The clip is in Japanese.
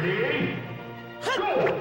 Ready? Go!